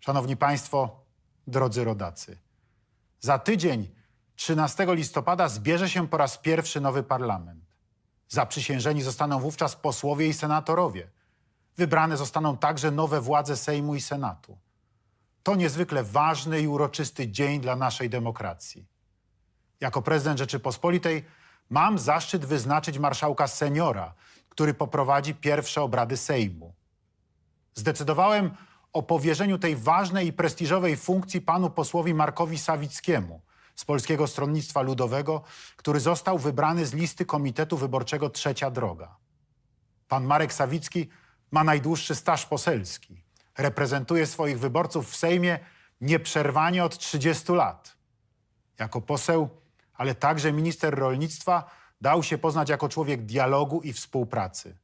Szanowni Państwo, drodzy rodacy, za tydzień, 13 listopada, zbierze się po raz pierwszy nowy parlament. Zaprzysiężeni zostaną wówczas posłowie i senatorowie. Wybrane zostaną także nowe władze Sejmu i Senatu. To niezwykle ważny i uroczysty dzień dla naszej demokracji. Jako prezydent Rzeczypospolitej mam zaszczyt wyznaczyć marszałka seniora, który poprowadzi pierwsze obrady Sejmu. Zdecydowałem o powierzeniu tej ważnej i prestiżowej funkcji panu posłowi Markowi Sawickiemu z Polskiego Stronnictwa Ludowego, który został wybrany z listy Komitetu Wyborczego Trzecia Droga. Pan Marek Sawicki ma najdłuższy staż poselski. Reprezentuje swoich wyborców w Sejmie nieprzerwanie od 30 lat. Jako poseł, ale także minister rolnictwa dał się poznać jako człowiek dialogu i współpracy.